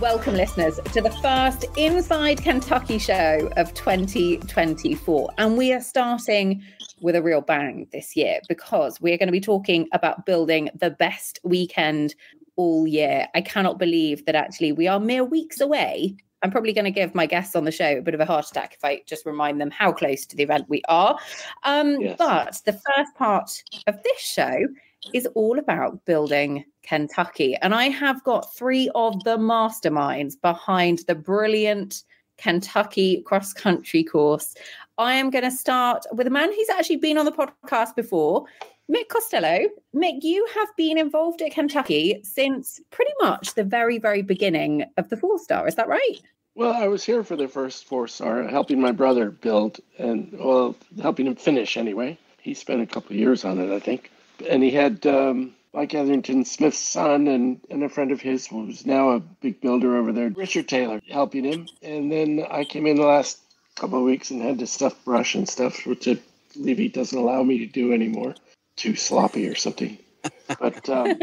Welcome, listeners, to the first Inside Kentucky show of 2024. And we are starting with a real bang this year because we're going to be talking about building the best weekend all year. I cannot believe that actually we are mere weeks away. I'm probably going to give my guests on the show a bit of a heart attack if I just remind them how close to the event we are. Um, yes. But the first part of this show is all about building Kentucky. And I have got three of the masterminds behind the brilliant Kentucky cross country course. I am going to start with a man who's actually been on the podcast before, Mick Costello. Mick, you have been involved at Kentucky since pretty much the very, very beginning of the four star. Is that right? Well, I was here for the first four star, helping my brother build and, well, helping him finish anyway. He spent a couple years on it, I think and he had um, Mike Etherington Smith's son and, and a friend of his who's now a big builder over there, Richard Taylor, helping him. And then I came in the last couple of weeks and had to stuff brush and stuff, which I believe he doesn't allow me to do anymore. Too sloppy or something. But um,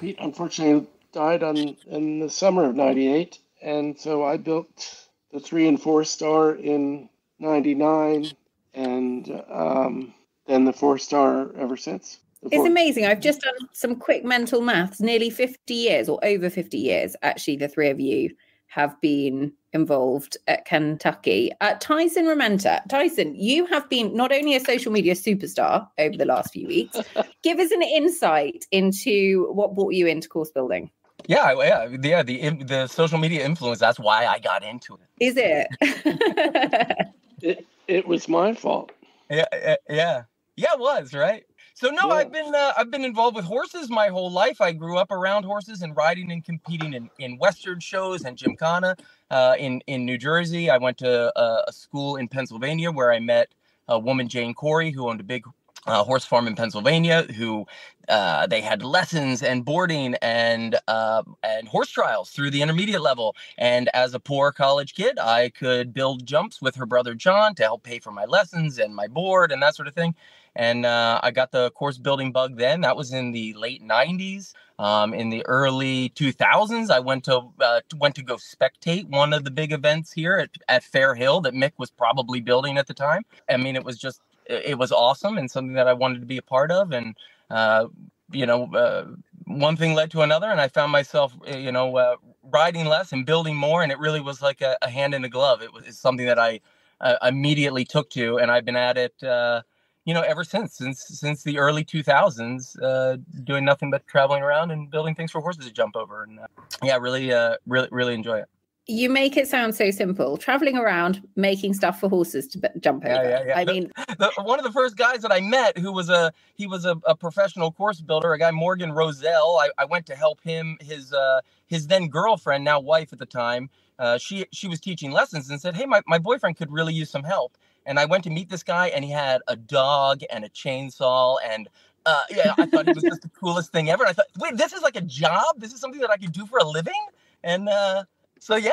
Pete unfortunately died on in the summer of '98, and so I built the three and four star in '99, and um, then the four star ever since. It's amazing. I've just done some quick mental maths. Nearly 50 years or over 50 years, actually, the three of you have been involved at Kentucky. Uh, Tyson Rementer, Tyson, you have been not only a social media superstar over the last few weeks, give us an insight into what brought you into course building. Yeah, yeah, yeah. The the social media influence. That's why I got into it. Is it? it it was my fault. Yeah, yeah, yeah. It was right. So no, yeah. I've been uh, I've been involved with horses my whole life. I grew up around horses and riding and competing in, in Western shows and Gymkhana uh, in in New Jersey. I went to a, a, school in Pennsylvania where I met a woman Jane Corey who owned a big uh, horse farm in Pennsylvania. Who uh, they had lessons and boarding and uh, and horse trials through the intermediate level. And as a poor college kid, I could build jumps with her brother John to help pay for my lessons and my board and that sort of thing and uh, I got the course building bug then. That was in the late '90s. Um, in the early 2000s, I went to uh, went to go spectate one of the big events here at, at Fair Hill that Mick was probably building at the time. I mean, it was just it was awesome and something that I wanted to be a part of. And uh, you know, uh, one thing led to another, and I found myself, uh, you know, uh, riding less and building more. And it really was like a, a hand in a glove. It was something that I uh, immediately took to, and I've been at it uh, you know, ever since since since the early 2000s, uh, doing nothing but traveling around and building things for horses to jump over, and uh, yeah, really, uh, really, really enjoy it. You make it sound so simple. Traveling around, making stuff for horses to b- jump over. Yeah, yeah, yeah. I the, mean, the, one of the first guys that I met, who was a he was a, a professional course builder, a guy Morgan Roselle. I, I went to help him. His uh, his then girlfriend, now wife at the time, uh, she she was teaching lessons and said, "Hey, my, my boyfriend could really use some help." And I went to meet this guy, and he had a dog and a chainsaw, and uh, yeah, I thought it was just the coolest thing ever. And I thought, wait, this is like a job. This is something that I could do for a living. And uh, so yeah,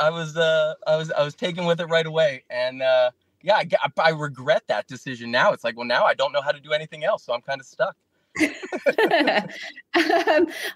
I was uh, I was I was taken with it right away, and uh, yeah, I, I regret that decision now. It's like, well, now I don't know how to do anything else, so I'm kind of stuck. Um,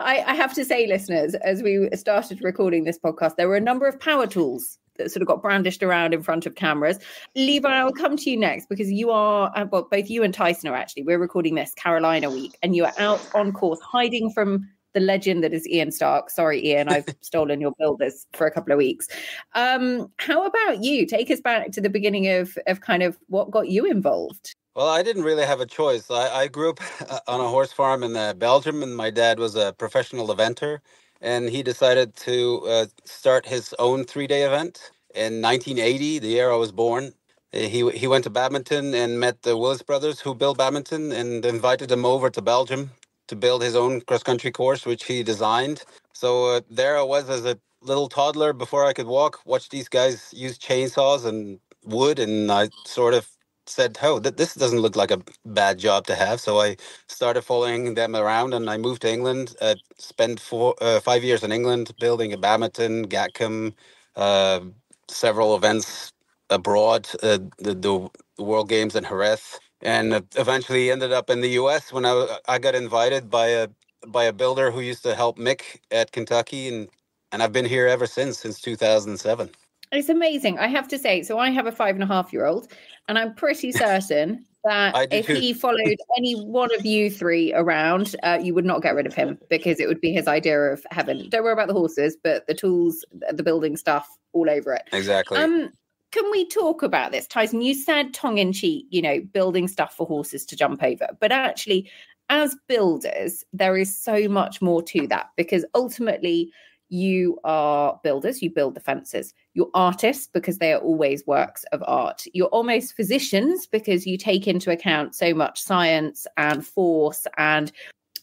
I, I, have to say, listeners, as we started recording this podcast, there were a number of power tools that sort of got brandished around in front of cameras. Levi, I'll come to you next because you are, uh, well, both you and Tyson are actually, we're recording this Carolina week, and you are out on course hiding from the legend that is Ian Stark. Sorry, Ian, I've stolen your builders for a couple of weeks. Um, how about you? Take us back to the beginning of, of kind of what got you involved. Well, I didn't really have a choice. I, I grew up on a horse farm in uh, Belgium, and my dad was a professional eventer and he decided to uh, start his own three day event in 1980, the year I was born. Uh, he, he went to badminton and met the Willis brothers who built badminton and invited them over to Belgium to build his own cross country course, which he designed. So uh, there I was as a little toddler before I could walk, watch these guys use chainsaws and wood, and I sort of said, "Oh, th- this doesn't look like a bad job to have." So I started following them around, and I moved to England. Uh, spent four, uh, five years in England building a badminton, Gatcombe, uh, several events abroad, uh, the, the, World Games in Jerez, and eventually ended up in the U.S. when I I got invited by a by a builder who used to help Mick at Kentucky, and and I've been here ever since, since 2007. It's amazing. I have to say, so I have a five and a half year old, and I'm pretty certain that if too. he followed any one of you three around, uh, you would not get rid of him because it would be his idea of heaven. Don't worry about the horses, but the tools, the building stuff, all over it. Exactly. Um, can we talk about this, Tyson? You said tongue in cheek, you know, building stuff for horses to jump over, but actually, as builders, there is so much more to that because ultimately you are builders, you build the fences. You're artists because they are always works of art. You're almost physicians because you take into account so much science and force and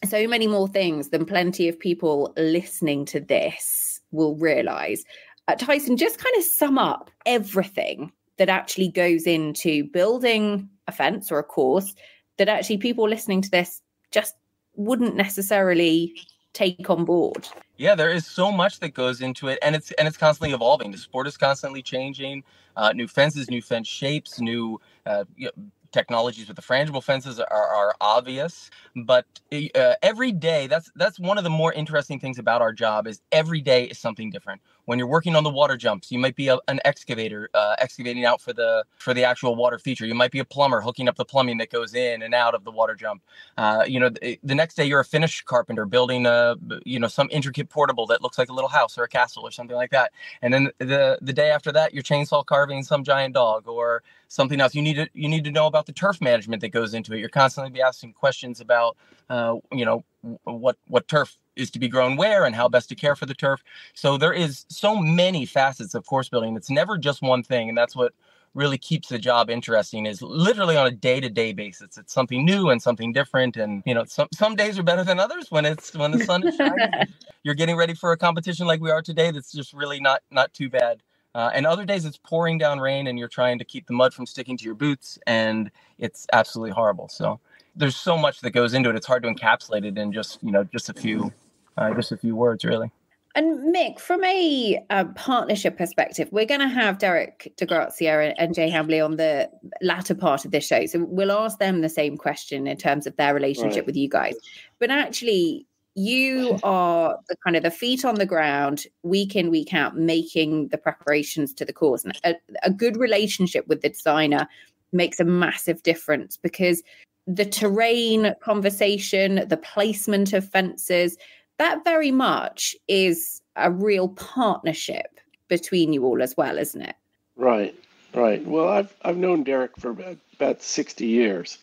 so many more things than plenty of people listening to this will realize. Uh, Tyson, just kind of sum up everything that actually goes into building a fence or a course that actually people listening to this just wouldn't necessarily take on board yeah there is so much that goes into it and it's and it's constantly evolving. The sport is constantly changing uh, new fences new fence shapes new uh, technologies with the frangible fences are, are obvious but uh, every day that's that's one of the more interesting things about our job is every day is something different. When you're working on the water jumps you might be a, an excavator uh, excavating out for the for the actual water feature. You might be a plumber hooking up the plumbing that goes in and out of the water jump. Uh, you know the, the, next day you're a finish carpenter building a you know some intricate portable that looks like a little house or a castle or something like that. And then the the day after that you're chainsaw carving some giant dog or something else you need to you need to know about the turf management that goes into it. You're constantly be asking questions about uh, you know what what turf is to be grown where and how best to care for the turf. So there is so many facets of course building. It's never just one thing and that's what really keeps the job interesting is literally on a day-to-day basis. It's something new and something different and you know some some days are better than others when it's when the sun is shining. You're getting ready for a competition like we are today that's just really not not too bad uh, and other days it's pouring down rain and you're trying to keep the mud from sticking to your boots and it's absolutely horrible. So there's so much that goes into it. It's hard to encapsulate it in just, you know, just a few, uh, just a few words really. And Mick, from a uh, partnership perspective, we're going to have Derek di Grazia and Jay Hambly on the latter part of this show. So we'll ask them the same question in terms of their relationship right. with you guys. But actually, you are the kind of the feet on the ground week in week out making the preparations to the course. And a, a, good relationship with the designer makes a massive difference because the terrain conversation the placement of fences that very much is a real partnership between you all as well isn't it? Right right. Well i've i've known derek for about, about 60 years.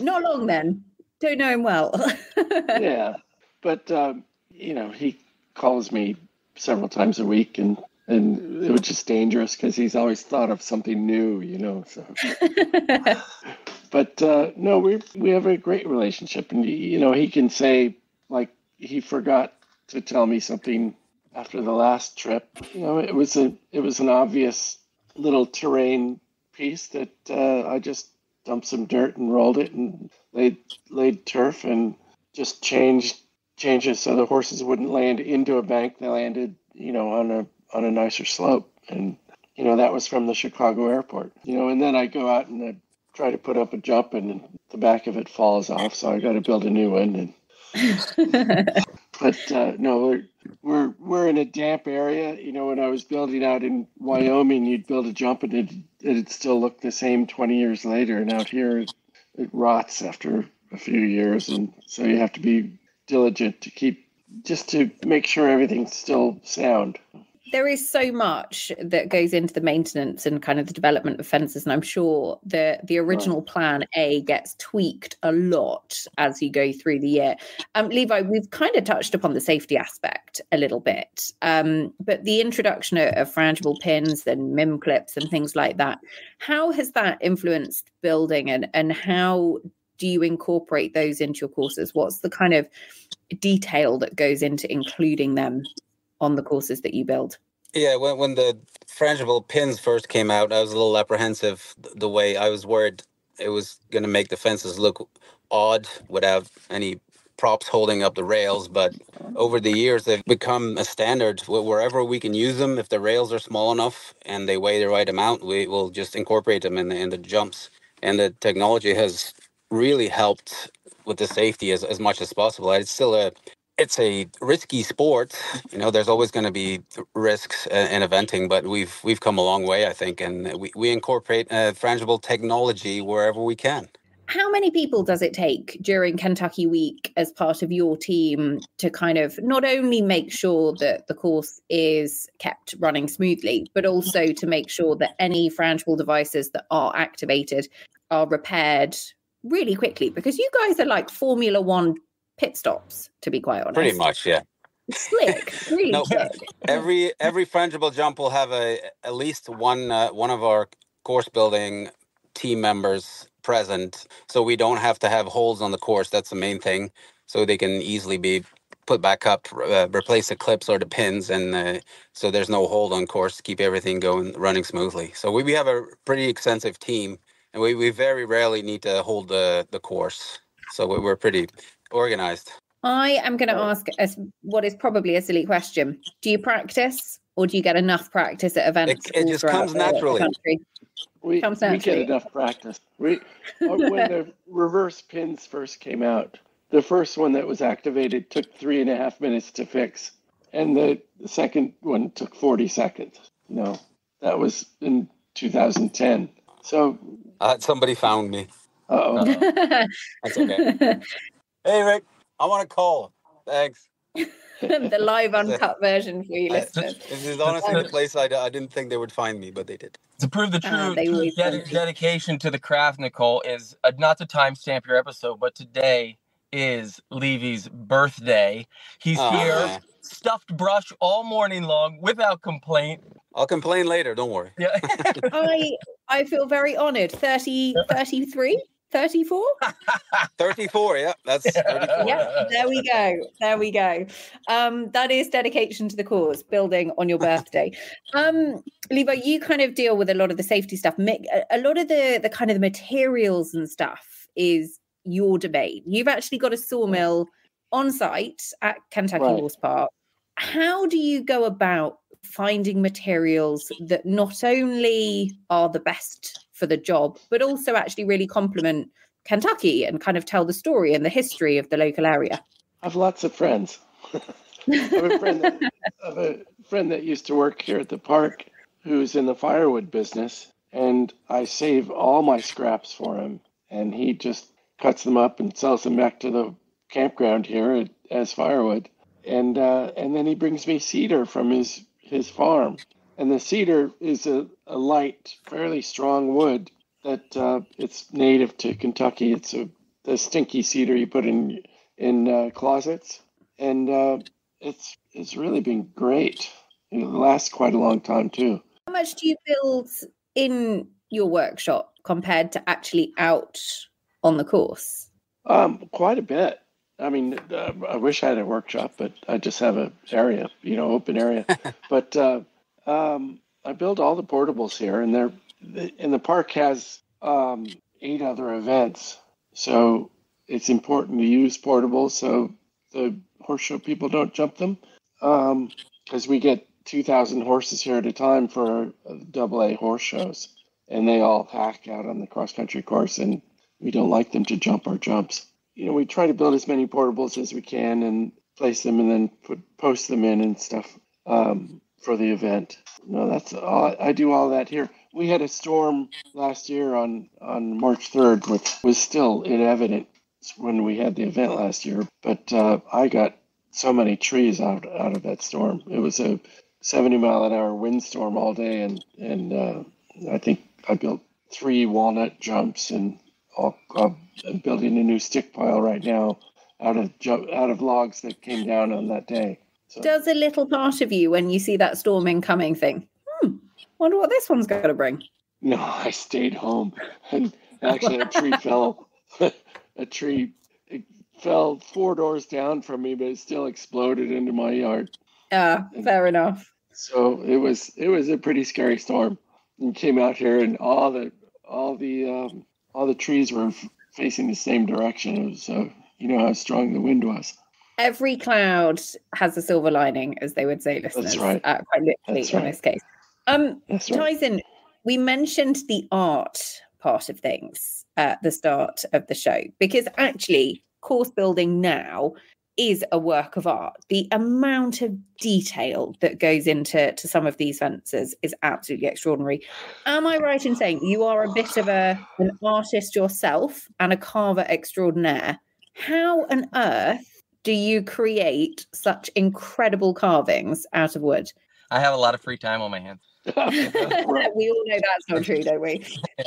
Not long then don't know him well. yeah, but um, you know, he calls me several times a week, and and it was just dangerous because he's always thought of something new, you know. So, but uh, no, we we have a great relationship, and you know, he can say like he forgot to tell me something after the last trip. You know, it was a it was an obvious little terrain piece that uh, I just dumped some dirt and rolled it and laid laid turf and just changed changes so the horses wouldn't land into a bank. They landed, you know, on a on a nicer slope. And you know, that was from the Chicago airport. You know, and then I go out and I try to put up a jump and the back of it falls off, so I got to build a new one. And but uh, no, we're, we're we're in a damp area. You know, when I was building out in Wyoming, you'd build a jump and it it'd still look the same 20 years later. And out here, it, it rots after a few years, and so you have to be diligent to keep just to make sure everything's still sound there is so much that goes into the maintenance and kind of the development of fences and i'm sure the the original plan a gets tweaked a lot as you go through the year. Um, levi we've kind of touched upon the safety aspect a little bit um, but the introduction of, of frangible pins and mim clips and things like that how has that influenced building and and how do you incorporate those into your courses? What's the kind of detail that goes into including them on the courses that you build? Yeah, when when the frangible pins first came out, I was a little apprehensive. The way I was worried it was going to make the fences look odd without any props holding up the rails. But over the years, they've become a standard. Wherever we can use them, if the rails are small enough and they weigh the right amount, we will just incorporate them in the in the jumps. And the technology has really helped with the safety as, as much as possible. It's still a it's a risky sport. You know, there's always going to be risks in eventing, but we've we've come a long way, I think, and we, we incorporate uh, frangible technology wherever we can. How many people does it take during Kentucky Week as part of your team to kind of not only make sure that the course is kept running smoothly, but also to make sure that any frangible devices that are activated are repaired really quickly? Because you guys are like Formula One pit stops, to be quite honest. Pretty much, yeah. Slick, really no, slick. Every every frangible jump will have a at least one uh, one of our course building team members present, so we don't have to have holes on the course. That's the main thing, so they can easily be put back up, uh, replace the clips or the pins, and uh, so there's no hold on course to keep everything going running smoothly. So we, we have a pretty extensive team, and we, we very rarely need to hold the the course. So we're pretty organized. I am going to ask as what is probably a silly question. Do you practice or do you get enough practice at events? It, it just comes naturally. We, comes naturally. we get enough practice. We, uh, when the reverse pins first came out, the first one that was activated took three and a half minutes to fix, and the, the second one took 40 seconds. No, that was in 2010. So uh, somebody found me. oh. That's okay. Hey, Rick, I want to call. Thanks. the live uncut version for you listeners. This is honestly the place I, I didn't think they would find me, but they did. To prove the ah, true, uh, ded- dedication to the craft, Nicole, is uh, not to timestamp your episode, but today is Levi's birthday. He's oh, here, man. stuffed brush all morning long without complaint. I'll complain later. Don't worry. Yeah. I I feel very honored. 30, 33? 34 34 yeah that's 34. yeah there we go there we go. Um that is dedication to the cause building on your birthday. Um levi you kind of deal with a lot of the safety stuff. A lot of the the kind of the materials and stuff is your domain. You've actually got a sawmill on site at kentucky right. horse park. How do you go about finding materials that not only are the best for the job, but also actually really complement Kentucky and kind of tell the story and the history of the local area? I have lots of friends. I have a friend that, have a friend that used to work here at the park who's in the firewood business, and I save all my scraps for him, and he just cuts them up and sells them back to the campground here as firewood. And uh, and then he brings me cedar from his his farm, and the cedar is a, a light, fairly strong wood that uh, it's native to Kentucky. It's a the stinky cedar you put in in uh, closets, and uh, it's it's really been great. It lasts quite a long time too. How much do you build in your workshop compared to actually out on the course? Um, quite a bit. I mean, uh, I wish I had a workshop, but I just have a area, you know, open area. but uh, um, I build all the portables here, and they're and the park has um, eight other events, so it's important to use portables so the horse show people don't jump them, because um, we get two thousand horses here at a time for double A horse shows, and they all hack out on the cross country course, and we don't like them to jump our jumps. You know, we try to build as many portables as we can and place them, and then put post them in and stuff. Um, for the event. No, that's all. I do all that here. We had a storm last year on on March 3rd, which was still in evidence when we had the event last year. But uh, I got so many trees out out of that storm. It was a 70 mile an hour windstorm all day, and and uh, I think I built three walnut jumps, and all, I'm building a new stick pile right now out of out of logs that came down on that day. So. Does a little part of you, when you see that storm incoming, thing? hmm, wonder what this one's going to bring? No, I stayed home. And actually, a tree fell. a tree it fell four doors down from me, but it still exploded into my yard. Ah, fair enough. So it was it was a pretty scary storm. And came out here, and all the all the um, all the trees were facing the same direction. It was, uh, you know how strong the wind was every cloud has a silver lining, as they would say, listeners. That's right. Uh, quite literally That's in right. this case. Um, That's right. Tyson, we mentioned the art part of things at the start of the show because actually, course building now is a work of art. The amount of detail that goes into to some of these fences is absolutely extraordinary. Am I right in saying you are a bit of a an artist yourself and a carver extraordinaire? How on earth do you create such incredible carvings out of wood? I have a lot of free time on my hands. we all know that's not true, don't we?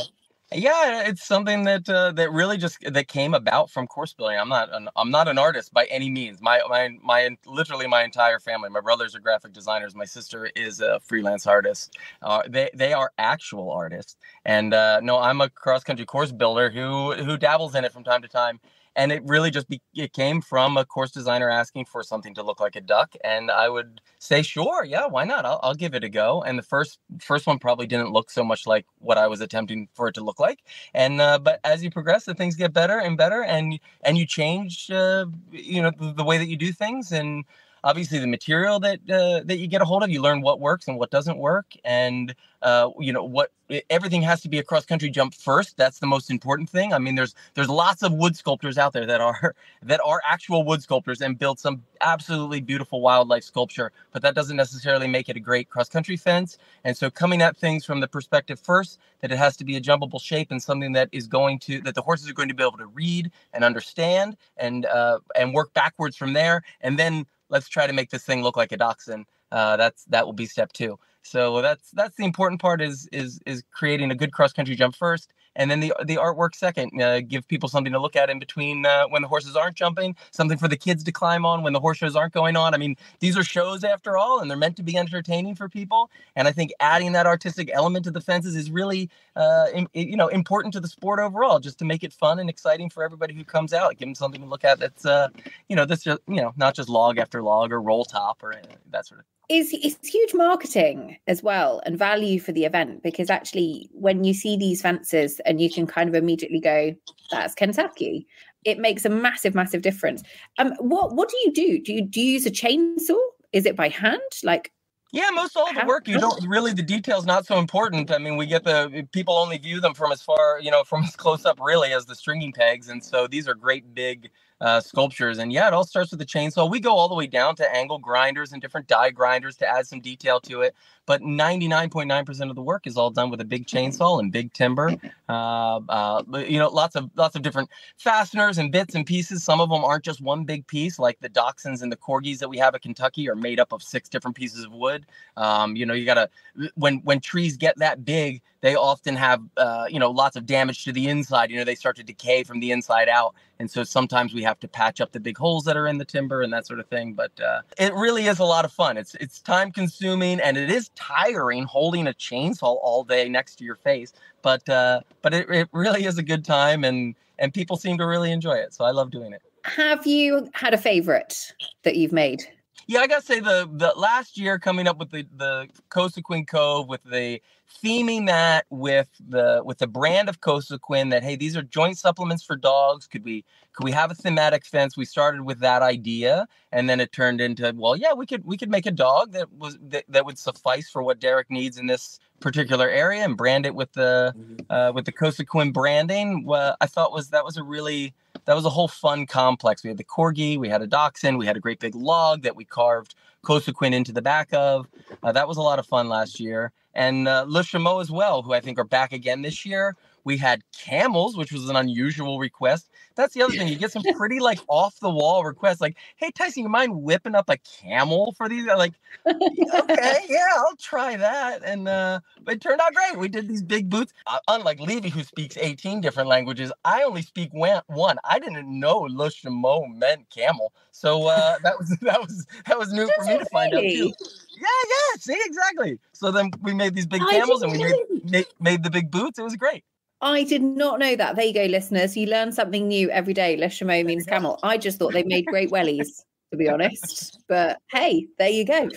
Yeah, it's something that uh, that really just that came about from course building. I'm not an, I'm not an artist by any means. My my my literally my entire family. My brothers are graphic designers. My sister is a freelance artist. Uh, they they are actual artists. And uh, no, I'm a cross country course builder who who dabbles in it from time to time and it really just be, it came from a course designer asking for something to look like a duck and i would say sure yeah why not? I'll, I'll give it a go. And the first first one probably didn't look so much like what i was attempting for it to look like. And uh, but as you progress the things get better and better and and you change uh, you know the, the way that you do things and obviously the material that uh, that you get a hold of you learn what works and what doesn't work and uh, you know what everything has to be a cross country jump first. That's the most important thing. I mean there's there's lots of wood sculptors out there that are that are actual wood sculptors and build some absolutely beautiful wildlife sculpture but that doesn't necessarily make it a great cross country fence. And so coming at things from the perspective first that it has to be a jumpable shape and something that is going to that the horses are going to be able to read and understand and uh, and work backwards from there and then let's try to make this thing look like a dachshund. Uh, that's that will be step two. So that's that's the important part is is is creating a good cross country jump first, and then the the artwork second. Uh, give people something to look at in between uh, when the horses aren't jumping, something for the kids to climb on when the horse shows aren't going on. I mean, these are shows after all, and they're meant to be entertaining for people. And I think adding that artistic element to the fences is really uh, in, you know important to the sport overall, just to make it fun and exciting for everybody who comes out. Give them something to look at that's uh, you know that's just you know not just log after log or roll top or that sort of. is it's huge marketing as well and value for the event because actually when you see these fences and you can kind of immediately go that's kentucky it makes a massive massive difference um what what do you do do you do you use a chainsaw is it by hand like yeah, most all the work you don't really the details not so important. I mean, we get the eh, people only view them from as far, you know, from as close up really as the stringing pegs, and so these are great big uh, sculptures. And yeah, it all starts with the chainsaw. We go all the way down to angle grinders and different die grinders to add some detail to it. But 99.9% of the work is all done with a big chainsaw and big timber. Uh, uh, you know, lots of lots of different fasteners and bits and pieces. Some of them aren't just one big piece, like the Dachshunds and the Corgis that we have at Kentucky are made up of six different pieces of wood. Um, you know, you gotta when when trees get that big, they often have uh, you know lots of damage to the inside. You know, they start to decay from the inside out, and so sometimes we have to patch up the big holes that are in the timber and that sort of thing. But uh, it really is a lot of fun. It's it's time consuming and it is tiring holding a chainsaw all day next to your face. But uh, but it, it really is a good time and and people seem to really enjoy it. So I love doing it. Have you had a favorite that you've made? Yeah, I gotta say the the last year coming up with the the Cosequin Cove with the theming that with the with the brand of Cosequin that hey these are joint supplements for dogs. Could we could we have a thematic fence? We started with that idea and then it turned into well yeah we could we could make a dog that was that, that would suffice for what Derek needs in this particular area and brand it with the mm-hmm. uh, with the Cosequin branding. Well, I thought was that was a really that was a whole fun complex. We had the corgi, we had a dachshund, we had a great big log that we carved Cosequin into the back of. Uh, that was a lot of fun last year. And uh, Le Chameau as well, who I think are back again this year. We had camels, which was an unusual request. That's the other thing. You get some pretty like off the wall requests, like, "Hey Tyson, you mind whipping up a camel for these?" like, okay, yeah, I'll try that. And uh, it turned out great. We did these big boots. Uh, unlike Levi, who speaks 18 different languages, I only speak one. I didn't know Le Chameau meant camel, so uh, that was that was that was new for me to find out too. Yeah, yeah. See, exactly. So then we made these big camels, and we made, made made the big boots. It was great. I did not know that. There you go, listeners. You learn something new every day. Le Chameau means camel. I just thought they made great wellies, to be honest. But hey, there you go.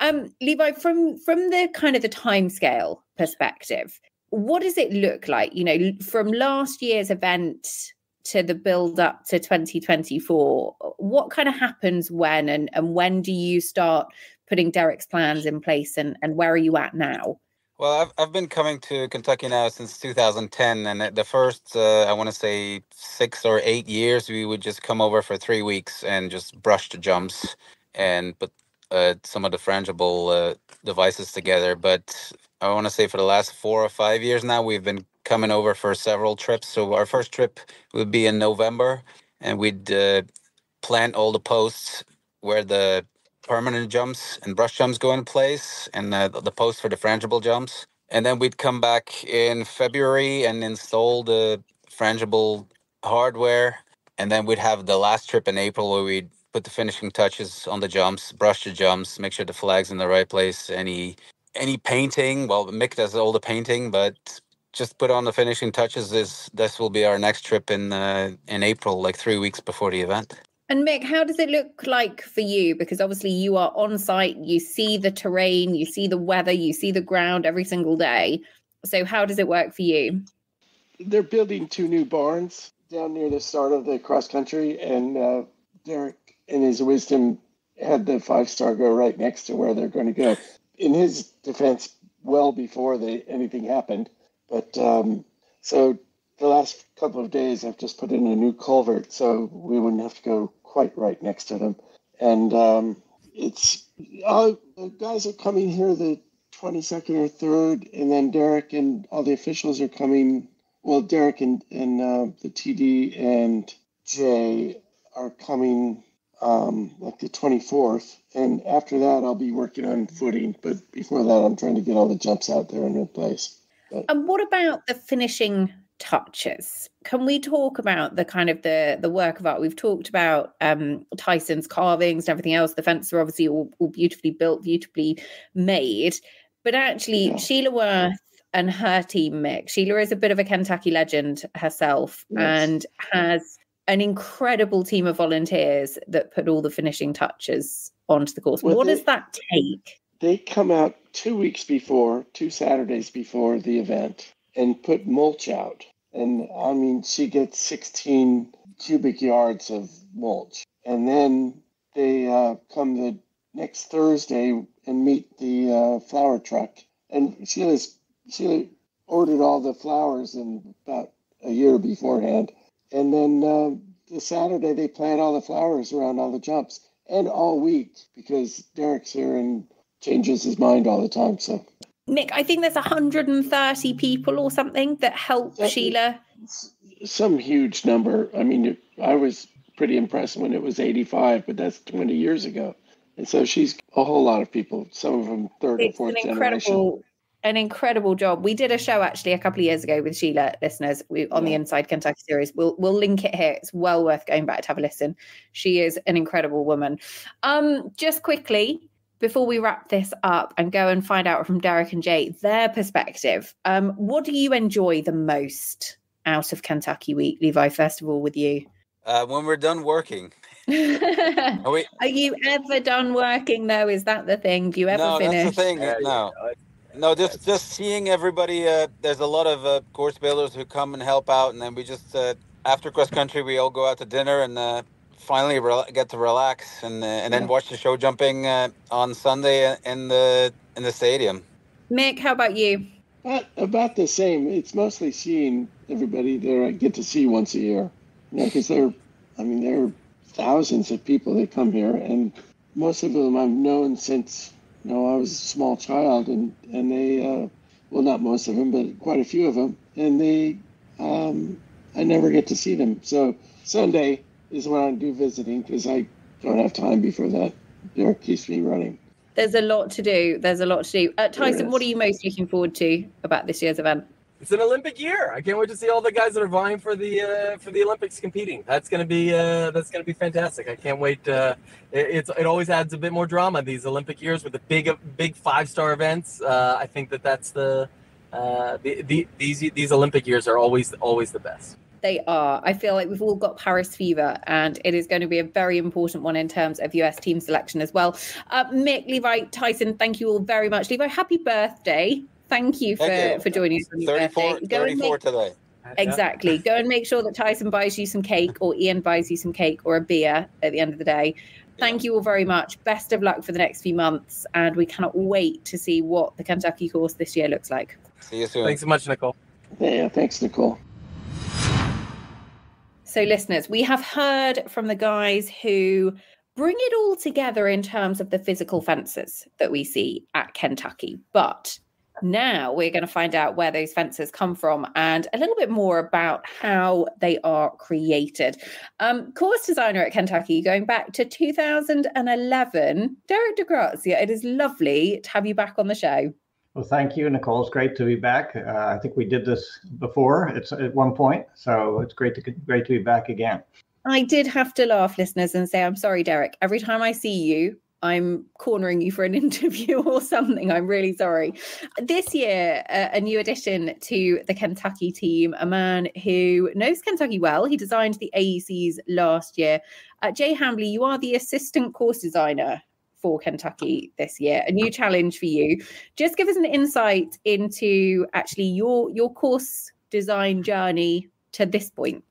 Um, Levi, from from the kind of the time scale perspective, what does it look like? You know, from last year's event to the build up to 2024, what kind of happens when and, and when do you start putting Derek's plans in place and, and where are you at now? Well, I've, I've been coming to Kentucky now since 2010, and the first, uh, I want to say, six or eight years, we would just come over for three weeks and just brush the jumps and put uh, some of the frangible uh, devices together. But I want to say for the last four or five years now, we've been coming over for several trips. So our first trip would be in November, and we'd uh, plant all the posts where the permanent jumps and brush jumps go in place and uh, the post for the frangible jumps. And then we'd come back in February and install the frangible hardware. And then we'd have the last trip in April where we'd put the finishing touches on the jumps, brush the jumps, make sure the flag's in the right place. Any any painting, well, Mick does all the painting, but just put on the finishing touches. This this will be our next trip in uh, in April, like three weeks before the event. And Mick, how does it look like for you? Because obviously you are on site, you see the terrain, you see the weather, you see the ground every single day. So how does it work for you? They're building two new barns down near the start of the cross country, and uh, Derek, in his wisdom, had the five star go right next to where they're going to go. In his defense, well before they, anything happened, but um, so the last couple of days, I've just put in a new culvert, so we wouldn't have to go quite right next to them. And um, it's all the guys are coming here the 22nd or 3rd, and then Derek and all the officials are coming. Well, Derek and, and uh, the TD and Jay are coming um, like the 24th. And after that, I'll be working on footing. But before that, I'm trying to get all the jumps out there in place. But, and what about the finishing touches. Can we talk about the kind of the the work of art? We've talked about um, Tyson's carvings and everything else. The fences are obviously all, all beautifully built, beautifully made. But actually, yeah. Sheila Worth and her team, Mick, Sheila is a bit of a Kentucky legend herself yes. and has an incredible team of volunteers that put all the finishing touches onto the course. Well, what they, does that take? They come out two weeks before, two Saturdays before the event, and put mulch out and I mean, she gets 16 cubic yards of mulch. And then they uh, come the next Thursday and meet the uh, flower truck. And she was, she ordered all the flowers in about a year beforehand. And then uh, the Saturday they plant all the flowers around all the jumps and all week because Derek's here and changes his mind all the time. So Mick, I think there's 130 people or something that help that, Sheila. Some huge number. I mean, I was pretty impressed when it was 85, but that's 20 years ago. And so she's a whole lot of people, some of them third it's or fourth an incredible, generation. An incredible job. We did a show actually a couple of years ago with Sheila listeners we, on yeah. the Inside Kentucky series. We'll we'll link it here. It's well worth going back to have a listen. She is an incredible woman. Um, just quickly, before we wrap this up and go and find out from Derek and Jay their perspective, um, what do you enjoy the most out of Kentucky Week, Levi? First of all, with you. Uh, when we're done working. Are, we... Are, you ever done working though? Is that the thing? Do you ever no, finish? That's the thing. Yeah, no. No, just just seeing everybody. Uh, there's a lot of uh, course builders who come and help out, and then we just uh, after cross country we all go out to dinner and uh, finally re- get to relax and uh, and then watch the show jumping uh, on Sunday in the in the stadium. Mick, how about you? About, about the same. It's mostly seeing everybody there. I get to see once a year, because you know, there, I mean, there are thousands of people that come here, and most of them I've known since you know I was a small child, and and they, uh, well, not most of them, but quite a few of them, and they, um, I never get to see them. So Sunday is when I do visiting because I don't have time before that. Derek keeps me running. There's a lot to do. There's a lot to do. Uh, Tyson, what are you most looking forward to about this year's event? It's an Olympic year. I can't wait to see all the guys that are vying for the uh, for the Olympics competing. That's gonna be uh, that's gonna be fantastic. I can't wait. Uh, it, it's it always adds a bit more drama these Olympic years with the big big five star events. Uh, I think that that's the, uh, the, the these these Olympic years are always always the best. They are. I feel like we've all got Paris fever, and it is going to be a very important one in terms of US team selection as well. Uh, Mick, Levi, Tyson, thank you all very much. Levi, happy birthday. Thank you for, thank you. for joining us on your 34, birthday. 34 today. exactly. Go and make sure that Tyson buys you some cake or Ian buys you some cake or a beer at the end of the day. Thank you all very much. Best of luck for the next few months. And we cannot wait to see what the Kentucky course this year looks like. See you soon. Thanks so much, Nicole. Yeah, thanks, Nicole. So, listeners, we have heard from the guys who bring it all together in terms of the physical fences that we see at Kentucky. But now we're going to find out where those fences come from and a little bit more about how they are created. Um, course designer at Kentucky, going back to 2011, Derek di Grazia, it is lovely to have you back on the show. Well, thank you, Nicole. It's great to be back. Uh, I think we did this before. It's at one point, so it's great to great to be back again. I did have to laugh, listeners, and say, I'm sorry, Derek. Every time I see you, I'm cornering you for an interview or something. I'm really sorry. This year, a new addition to the Kentucky team, a man who knows Kentucky well. He designed the AECs last year. Uh, Jay Hambly, you are the assistant course designer for Kentucky this year. A new challenge for you. Just give us an insight into actually your your course design journey to this point.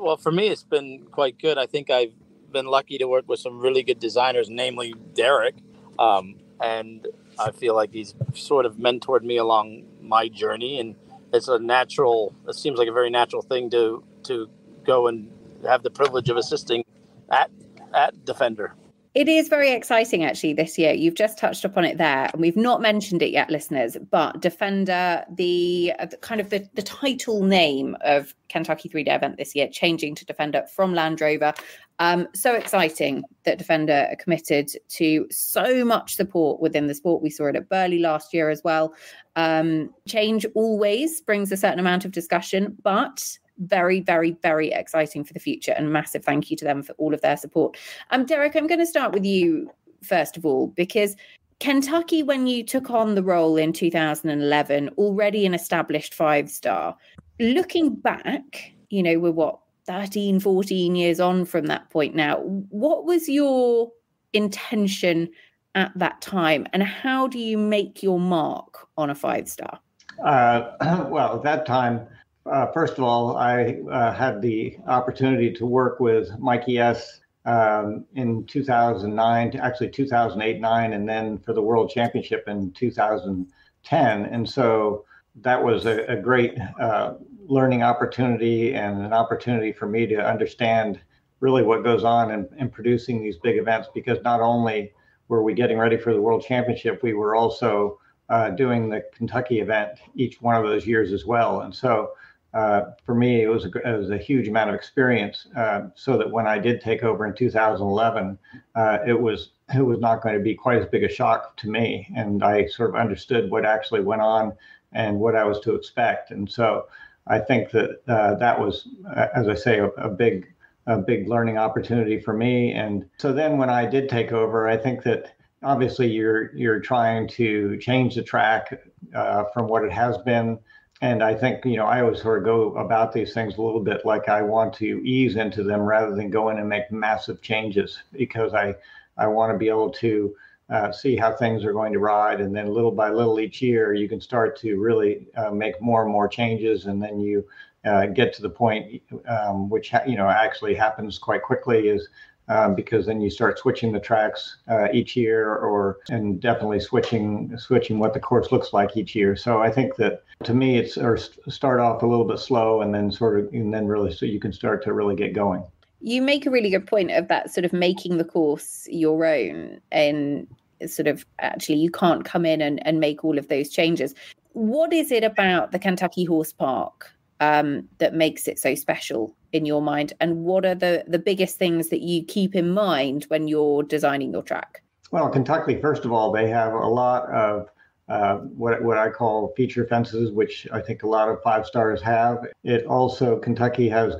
Well, for me, it's been quite good. I think I've been lucky to work with some really good designers, namely Derek. Um, and I feel like he's sort of mentored me along my journey. And it's a natural, it seems like a very natural thing to, to go and have the privilege of assisting at, at Defender. It is very exciting actually this year. You've just touched upon it there, and we've not mentioned it yet, listeners. But Defender, the, uh, the kind of the, the title name of Kentucky three day event this year, changing to Defender from Land Rover. Um, so exciting that Defender are committed to so much support within the sport. We saw it at Burghley last year as well. Um, change always brings a certain amount of discussion, but very, very, very exciting for the future. And massive thank you to them for all of their support. Um, Derek, I'm going to start with you first of all, because Kentucky, when you took on the role in 2011, already an established five star. Looking back, you know, we're what, 13, 14 years on from that point now. What was your intention at that time? And how do you make your mark on a five star? Uh, well, at that time, uh, first of all, I uh, had the opportunity to work with Mikey S. Um, in 2009, actually 2008, 9, and then for the World Championship in 2010. And so that was a, a great uh, learning opportunity and an opportunity for me to understand really what goes on in, in producing these big events because not only were we getting ready for the World Championship, we were also uh, doing the Kentucky event each one of those years as well. And so uh, for me, it was, a, it was a huge amount of experience. Uh, so that when I did take over in 2011, uh, it was it was not going to be quite as big a shock to me, and I sort of understood what actually went on and what I was to expect. And so I think that uh, that was, uh, as I say, a, a big a big learning opportunity for me. And so then when I did take over, I think that obviously you're you're trying to change the track uh, from what it has been and I think you know I always sort of go about these things a little bit like I want to ease into them rather than go in and make massive changes because I I want to be able to uh, see how things are going to ride, and then little by little each year you can start to really uh, make more and more changes, and then you uh, get to the point um, which ha- you know actually happens quite quickly is um, because then you start switching the tracks uh, each year, or and definitely switching switching what the course looks like each year. So I think that to me, it's or start off a little bit slow, and then sort of and then really so you can start to really get going. You make a really good point of that sort of making the course your own, and sort of actually you can't come in and, and make all of those changes. What is it about the Kentucky Horse Park um, that makes it so special in your mind and what are the the biggest things that you keep in mind when you're designing your track well kentucky first of all they have a lot of uh, what what I call feature fences, which I think a lot of five stars have. It also Kentucky has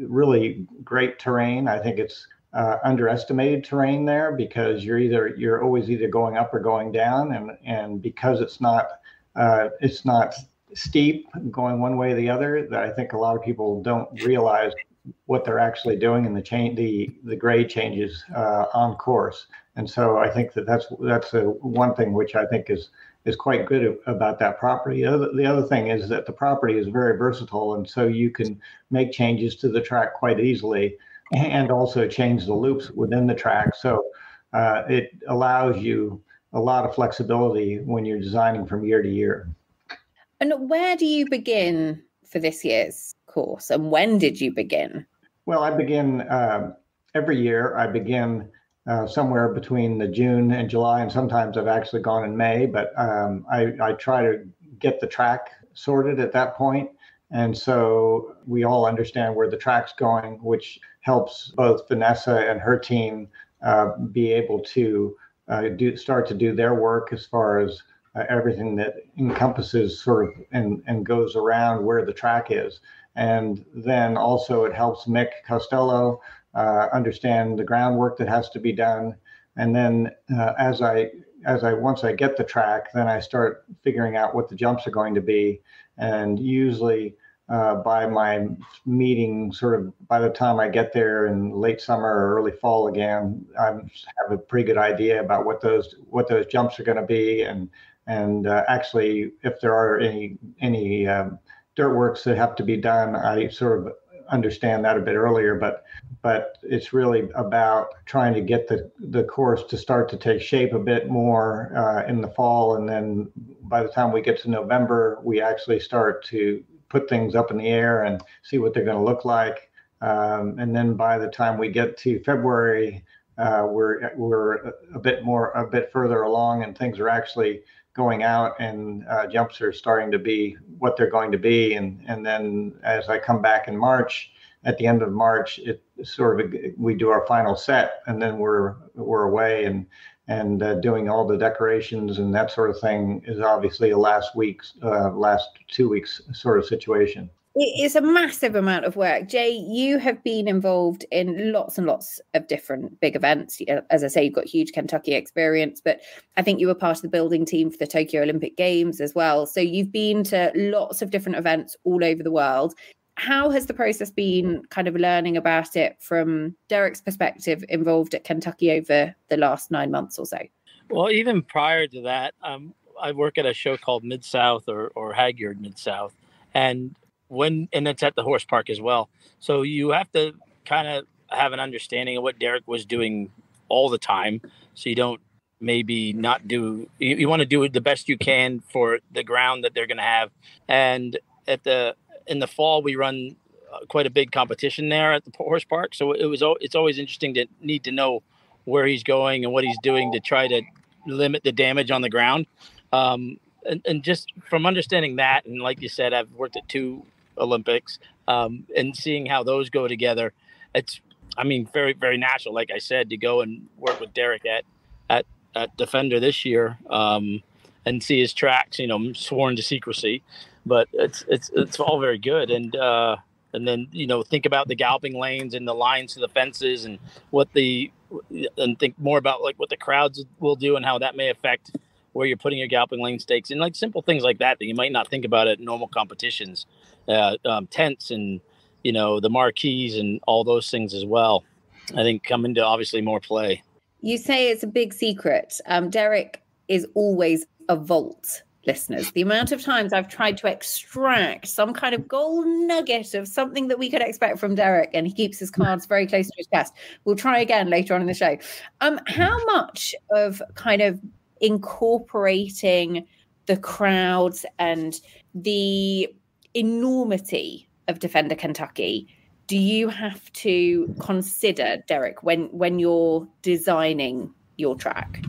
really great terrain. I think it's uh, underestimated terrain there because you're either you're always either going up or going down, and and because it's not uh, it's not steep going one way or the other that I think a lot of people don't realize what they're actually doing and the change the the grade changes uh, on course. And so I think that that's that's a, one thing which I think is is quite good about that property. The other, the other thing is that the property is very versatile, and so you can make changes to the track quite easily, and also change the loops within the track. So uh, it allows you a lot of flexibility when you're designing from year to year. And where do you begin for this year's course, and when did you begin? Well, I begin uh, every year. I begin uh, somewhere between the June and July, and sometimes I've actually gone in May. But um, I, I try to get the track sorted at that point, and so we all understand where the track's going, which helps both Vanessa and her team uh, be able to uh, do start to do their work as far as uh, everything that encompasses sort of and, and goes around where the track is. And then also it helps Mick Costello uh, understand the groundwork that has to be done. And then uh, as I as I once I get the track, then I start figuring out what the jumps are going to be. And usually uh, by my meeting, sort of by the time I get there in late summer or early fall again, I have a pretty good idea about what those what those jumps are going to be, and and uh, actually if there are any any um, dirt works that have to be done, I sort of understand that a bit earlier, but but it's really about trying to get the the course to start to take shape a bit more uh, in the fall, and then by the time we get to November, we actually start to put things up in the air and see what they're going to look like. Um, and then by the time we get to February, uh, we're we're a bit more a bit further along, and things are actually going out and uh, jumps are starting to be what they're going to be. And, and then as I come back in March, at the end of March, it sort of we do our final set, and then we're we're away and and uh, doing all the decorations and that sort of thing is obviously a last week's uh, last two weeks sort of situation. It is a massive amount of work. Jay, you have been involved in lots and lots of different big events. As I say, you've got huge Kentucky experience, but I think you were part of the building team for the Tokyo Olympic Games as well. So you've been to lots of different events all over the world. How has the process been kind of learning about it from Derek's perspective involved at Kentucky over the last nine months or so? Well, even prior to that, um, I work at a show called Mid South or, or Hagyard Mid South. And when and it's at the horse park as well. So you have to kind of have an understanding of what Derek was doing all the time, so you don't maybe not do. You, you want to do the best you can for the ground that they're going to have. And at the in the fall, we run uh, quite a big competition there at the horse park. So it was it's always interesting to need to know where he's going and what he's doing to try to limit the damage on the ground. Um, and, and, just from understanding that, and like you said, I've worked at two Olympics, um, and seeing how those go together, it's I mean very very natural. Like I said, to go and work with Derek at at, at Defender this year, um, and see his tracks. You know, sworn to secrecy, but it's it's it's all very good. And uh, and then you know think about the galloping lanes and the lines to the fences and what the and think more about like what the crowds will do and how that may affect where you're putting your galloping lane stakes and like simple things like that that you might not think about at normal competitions uh, um, tents and you know the marquees and all those things as well. I think come into obviously more play. You say it's a big secret. Um, Derek is always a vault listeners. The amount of times I've tried to extract some kind of gold nugget of something that we could expect from Derek, and he keeps his cards very close to his chest. We'll try again later on in the show. Um, how much of kind of incorporating the crowds and the enormity of Defender Kentucky do you have to consider, Derek, when when you're designing your track?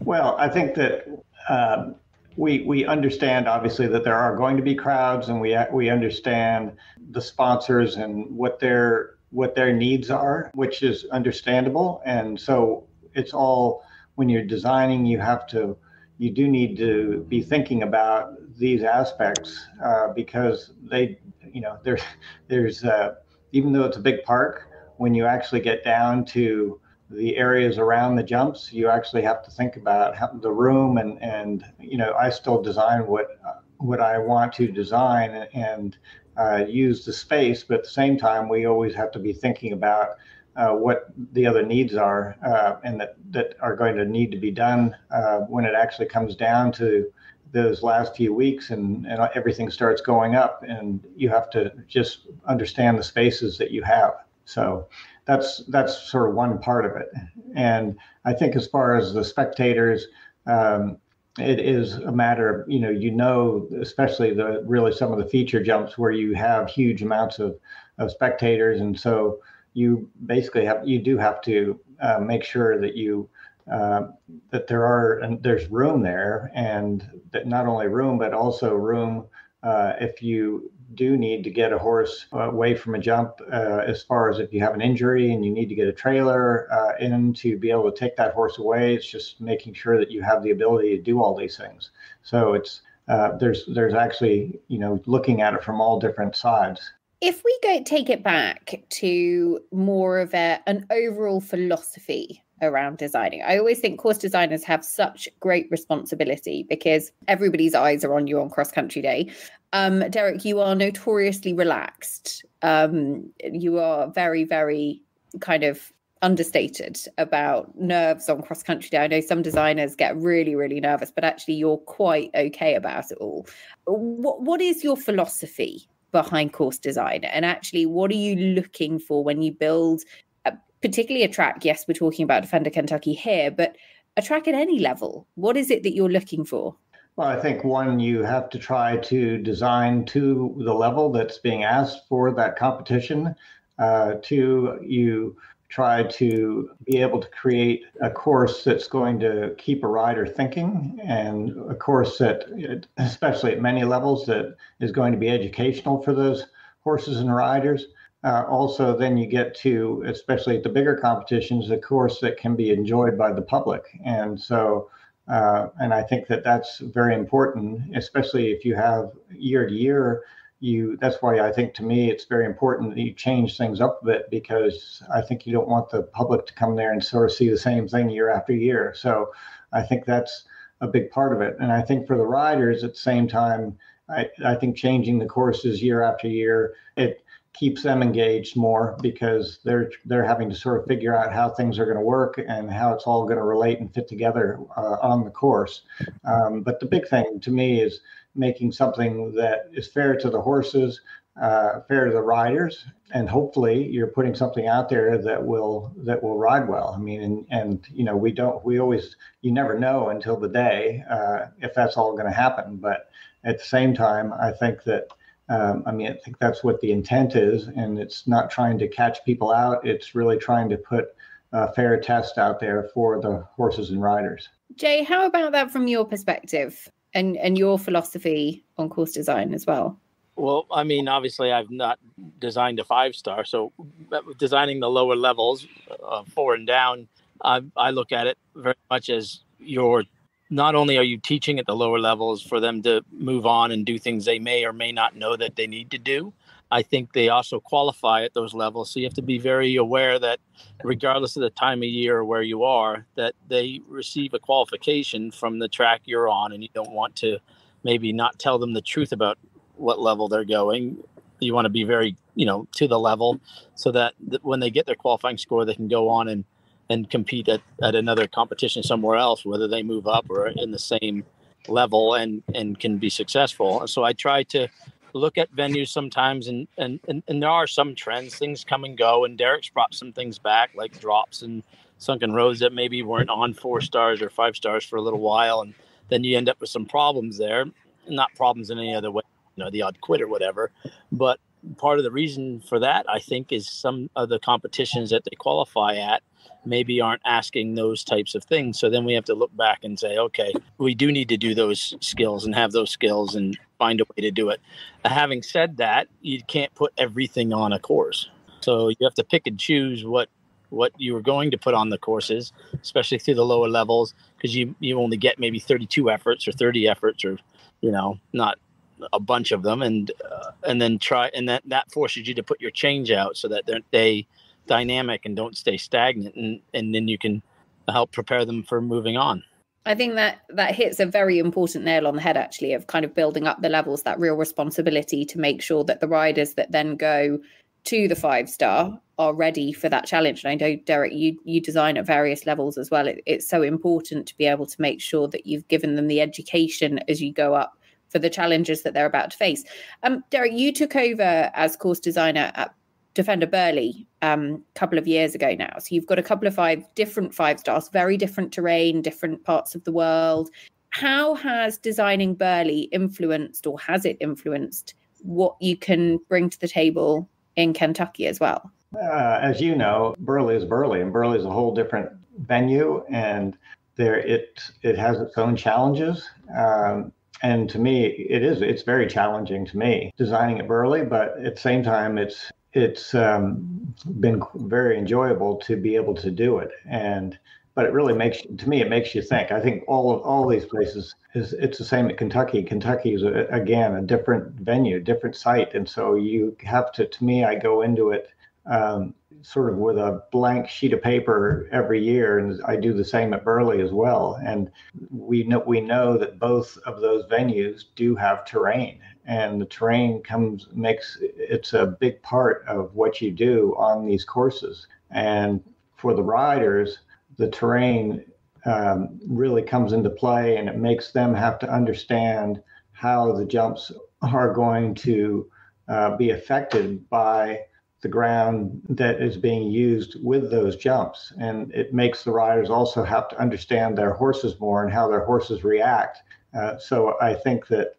Well, I think that um, we we understand obviously that there are going to be crowds, and we we understand the sponsors and what their what their needs are, which is understandable. And so it's all when you're designing, you have to you do need to be thinking about these aspects uh, because they, you know, there's there's uh, even though it's a big park, when you actually get down to the areas around the jumps, you actually have to think about how, the room and and you know I still design what what I want to design and uh, use the space, but at the same time we always have to be thinking about uh, what the other needs are uh, and that, that are going to need to be done uh, when it actually comes down to those last few weeks and, and everything starts going up and you have to just understand the spaces that you have. So that's that's sort of one part of it. And i think as far as the spectators um, it is a matter of you know you know especially the really some of the feature jumps where you have huge amounts of, of spectators. And so you basically have you do have to uh, make sure that you uh, that there are and there's room there and that not only room but also room uh, if you do need to get a horse away from a jump uh, as far as if you have an injury and you need to get a trailer uh, in to be able to take that horse away it's just making sure that you have the ability to do all these things. So it's uh, there's there's actually you know looking at it from all different sides if we go take it back to more of a, an overall philosophy around designing. I always think course designers have such great responsibility because everybody's eyes are on you on cross country day. Um, Derek, you are notoriously relaxed. Um, you are very, very kind of understated about nerves on cross country day. I know some designers get really, really nervous, but actually you're quite okay about it all. What what is your philosophy behind course design? And actually, what are you looking for when you build particularly a track, yes, we're talking about Defender Kentucky here, but a track at any level. What is it that you're looking for? Well, I think one, you have to try to design to the level that's being asked for that competition. Uh, two, you try to be able to create a course that's going to keep a rider thinking and a course that, especially at many levels, that is going to be educational for those horses and riders. Uh, also then you get to especially at the bigger competitions a course that can be enjoyed by the public. And so uh, and i think that that's very important especially if you have year to year you that's why i think to me it's very important that you change things up a bit because i think you don't want the public to come there and sort of see the same thing year after year so i think that's a big part of it and i think for the riders at the same time i, I think changing the courses year after year it keeps them engaged more because they're they're having to sort of figure out how things are going to work and how it's all going to relate and fit together uh, on the course. Um, but the big thing to me is making something that is fair to the horses, uh, fair to the riders, and hopefully you're putting something out there that will that will ride well. I mean, and and you know we don't we always you never know until the day uh, if that's all going to happen. But at the same time, I think that um, I mean, I think that's what the intent is, and it's not trying to catch people out. It's really trying to put a fair test out there for the horses and riders. Jay, how about that from your perspective and and your philosophy on course design as well? Well, I mean, obviously, I've not designed a five star, so designing the lower levels, uh, four and down, I, I look at it very much as your not only are you teaching at the lower levels for them to move on and do things they may or may not know that they need to do, I think they also qualify at those levels. So you have to be very aware that, regardless of the time of year or where you are, that they receive a qualification from the track you're on, and you don't want to maybe not tell them the truth about what level they're going. You want to be very, you know, to the level, so that when they get their qualifying score, they can go on and and compete at, at another competition somewhere else, whether they move up or in the same level and, and can be successful. And so I try to look at venues sometimes and, and, and, and there are some trends, things come and go. And Derek's brought some things back like drops and sunken roads that maybe weren't on four stars or five stars for a little while. And then you end up with some problems there, not problems in any other way, you know, the odd quit or whatever, but part of the reason for that, I think, is some of the competitions that they qualify at maybe aren't asking those types of things. So then we have to look back and say, okay, we do need to do those skills and have those skills and find a way to do it. Having said that, you can't put everything on a course. So you have to pick and choose what what you are going to put on the courses, especially through the lower levels, because you you only get maybe 32 efforts or 30 efforts or you know not a bunch of them and uh, and then try and that that forces you to put your change out so that they dynamic and don't stay stagnant and and then you can help prepare them for moving on I think that that hits a very important nail on the head, actually, of kind of building up the levels, that real responsibility to make sure that the riders that then go to the five star are ready for that challenge. And I know Derek, you you design at various levels as well. It, it's so important to be able to make sure that you've given them the education as you go up for the challenges that they're about to face. Um, Derek, you took over as course designer at Defender Burghley um, a couple of years ago now. So you've got a couple of five different five stars, very different terrain, different parts of the world. How has designing Burghley influenced, or has it influenced, what you can bring to the table in Kentucky as well? Uh, as you know, Burghley is Burghley, and Burghley is a whole different venue, and there it it has its own challenges. Um, and to me, it is it's very challenging to me designing at Burghley, but at the same time, it's it's um, been very enjoyable to be able to do it. And but it really makes to me it makes you think. I think all of all these places is it's the same at Kentucky. Kentucky is a, again a different venue, different site, and so you have to. To me, I go into it um, sort of with a blank sheet of paper every year, and I do the same at Burghley as well. And we know we know that both of those venues do have terrain, and the terrain comes makes it's a big part of what you do on these courses. And for the riders, the terrain um, really comes into play and it makes them have to understand how the jumps are going to uh, be affected by the ground that is being used with those jumps. And it makes the riders also have to understand their horses more and how their horses react. Uh, so I think that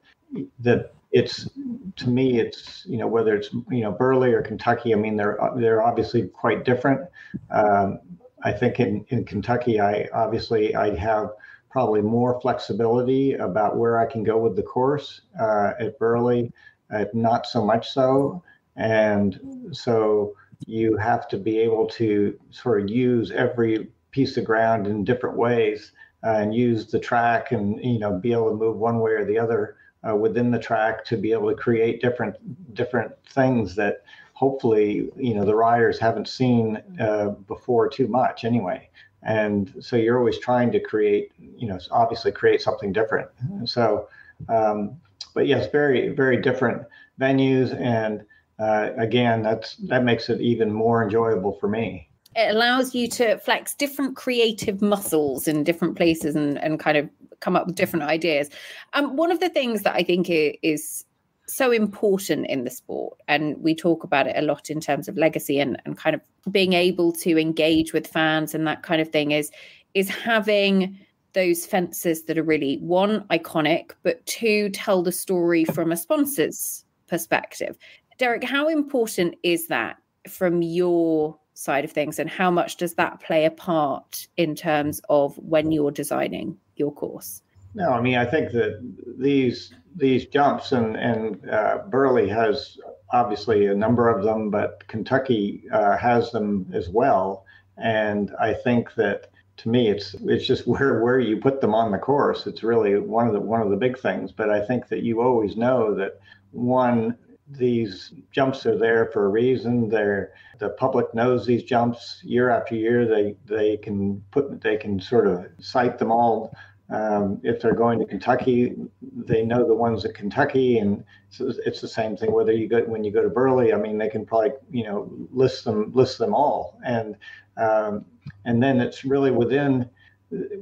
that it's to me it's you know whether it's you know Burghley or Kentucky. I mean they're they're obviously quite different. Um, I think in, in Kentucky, I obviously I have probably more flexibility about where I can go with the course. Uh, at Burghley, uh, not so much so, and so you have to be able to sort of use every piece of ground in different ways uh, and use the track and you know be able to move one way or the other uh, within the track to be able to create different different things that hopefully you know the riders haven't seen uh, before too much anyway. And so you're always trying to create you know obviously create something different. So um, but yes very very different venues. And uh, again that's that makes it even more enjoyable for me it allows you to flex different creative muscles in different places and, and kind of come up with different ideas. Um, one of the things that i think is so important in the sport and we talk about it a lot in terms of legacy and, and kind of being able to engage with fans and that kind of thing is is having those fences that are really one iconic but two tell the story from a sponsor's perspective. Derek how important is that from your side of things and how much does that play a part in terms of when you're designing your course no, I mean I think that these these jumps and and uh, Burghley has obviously a number of them, but Kentucky uh, has them as well. And I think that to me, it's it's just where where you put them on the course. It's really one of the one of the big things. But I think that you always know that one these jumps are there for a reason. They're the public knows these jumps year after year. They they can put they can sort of cite them all um, if they're going to Kentucky, they know the ones at Kentucky, and so it's the same thing. Whether you go when you go to Burghley. I mean, they can probably you know list them list them all, and um, and then it's really within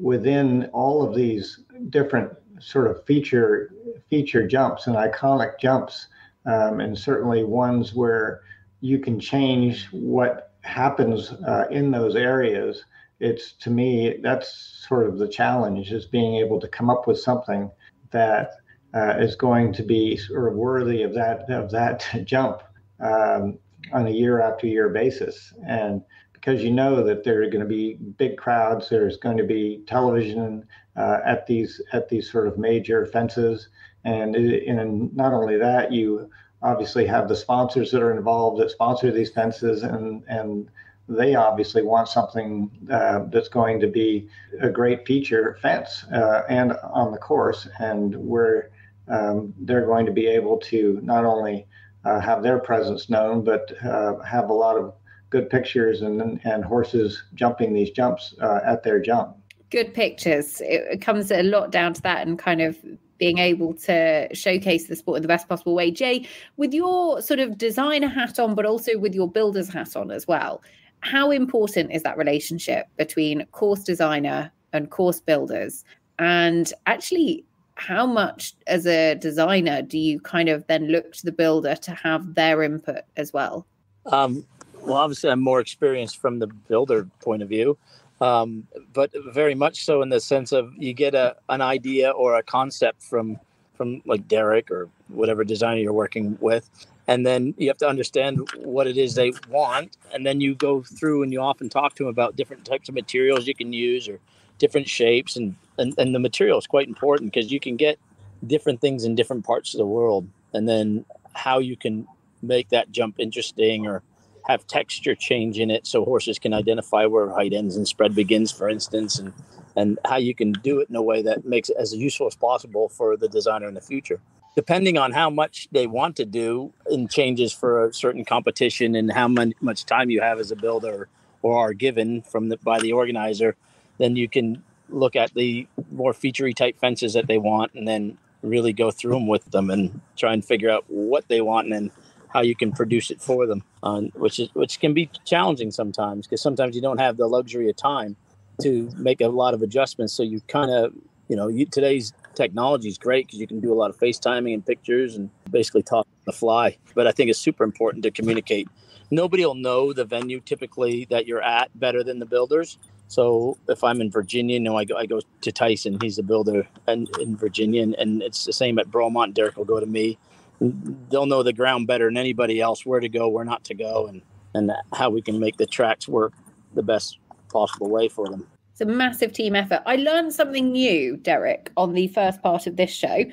within all of these different sort of feature feature jumps and iconic jumps, um, and certainly ones where you can change what happens uh, in those areas it's to me that's sort of the challenge is being able to come up with something that uh, is going to be sort of worthy of that of that jump um, on a year after year basis. And because you know that there are going to be big crowds there's going to be television uh, at these at these sort of major fences and, and not only that you obviously have the sponsors that are involved that sponsor these fences and and they obviously want something uh, that's going to be a great feature fence uh, and on the course, and where um, they're going to be able to not only uh, have their presence known, but uh, have a lot of good pictures and and horses jumping these jumps uh, at their jump. Good pictures. It, comes a lot down to that and kind of being able to showcase the sport in the best possible way. Jay, with your sort of designer hat on, but also with your builder's hat on as well, how important is that relationship between course designer and course builders? And actually, how much as a designer do you kind of then look to the builder to have their input as well? Um, well, obviously, I'm more experienced from the builder point of view, um, but very much so in the sense of you get a an idea or a concept from from like Derek or whatever designer you're working with, and then you have to understand what it is they want, and then you go through and you often talk to them about different types of materials you can use or different shapes. And and, and the material is quite important because you can get different things in different parts of the world. And then how you can make that jump interesting or have texture change in it so horses can identify where height ends and spread begins, for instance, and and how you can do it in a way that makes it as useful as possible for the designer in the future. Depending on how much they want to do in changes for a certain competition and how much time you have as a builder or are given from the by the organizer, then you can look at the more featurey type fences that they want and then really go through them with them and try and figure out what they want and then how you can produce it for them, um, which is which can be challenging sometimes because sometimes you don't have the luxury of time to make a lot of adjustments. So you kind of you know you, today's technology is great because you can do a lot of FaceTiming and pictures and basically talk on the fly. But I think it's super important to communicate. Nobody will know the venue typically that you're at better than the builders. So if I'm in Virginia, you know, I go, I go to Tyson. He's a builder and in Virginia, and, and it's the same at Bromont. Derek will go to me they'll know the ground better than anybody else where to go, where not to go, and and how we can make the tracks work the best possible way for them. It's a massive team effort. I learned something new, Derek, on the first part of this show,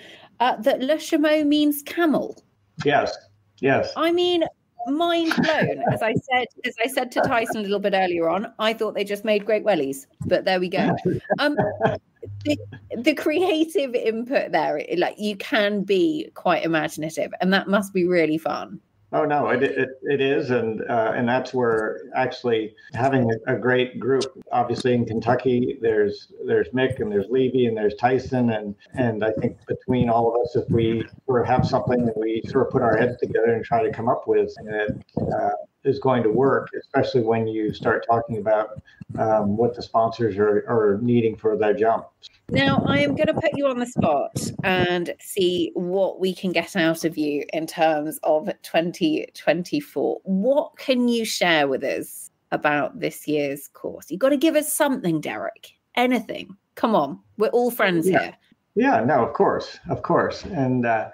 uh, that Le Chameau means camel. Yes, yes. I mean, mind blown. as I said, as I said to Tyson a little bit earlier on, I thought they just made great wellies, but there we go. Um, the, the creative input there, like you can be quite imaginative, and that must be really fun. Oh no, it, it, it is, and uh, and that's where actually having a, a, great group. Obviously, in Kentucky, there's there's Mick and there's Levi and there's Tyson, and and I think between all of us, if we sort of have something that we sort of put our heads together and try to come up with, it. uh, is going to work, especially when you start talking about um, what the sponsors are, are needing for their jump. Now, I am going to put you on the spot and see what we can get out of you in terms of 2024. What can you share with us about this year's course? You've got to give us something, Derek. Anything. Come on. We're all friends yeah. here. Yeah, no, of course, of course. And uh,